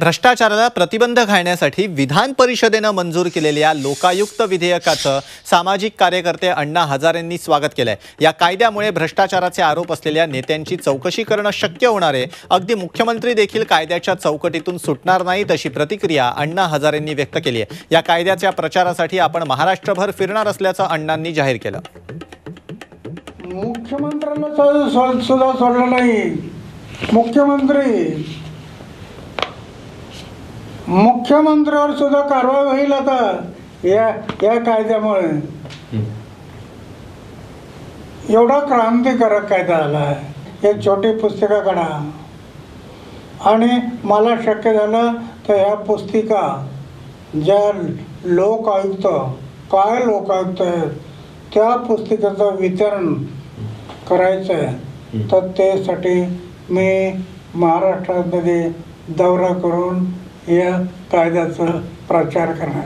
भ्रष्टाचाराला प्रतिबंध घालण्यासाठी विधान परिषदेनं मंजूर केलेल्या लोकायुक्त विधेयकाचं सामाजिक कार्यकर्ते अण्णा हजारेंनी स्वागत केलंय. या कायद्यामुळे भ्रष्टाचाराचे आरोप असलेल्या नेत्यांची चौकशी करणं शक्य होणार आहे. अगदी मुख्यमंत्री देखील कायद्याच्या चौकटीतून सुटणार नाहीत अशी प्रतिक्रिया अण्णा हजारेंनी व्यक्त केली आहे. या कायद्याच्या प्रचारासाठी आपण महाराष्ट्रभर फिरणार असल्याचं अण्णांनी जाहीर केलं. मुख्यमंत्र्यांना सुद्धा सोडलं नाही. मुख्यमंत्री मुख्यमंत्र्यावर सुद्धा कारवाई होईल आता या या कायद्यामुळे. एवढा क्रांतिकारक कायदा आला आहे. एक छोटी पुस्तिका काढा. आणि मला शक्य झालं तर ह्या पुस्तिका ज्या लोक आयुक्त काय लोक आयुक्त आहेत त्या पुस्तिकेचं वितरण करायचं आहे. तर त्यासाठी मी महाराष्ट्रामध्ये दौरा करून या कायद्याचा प्रचार करणार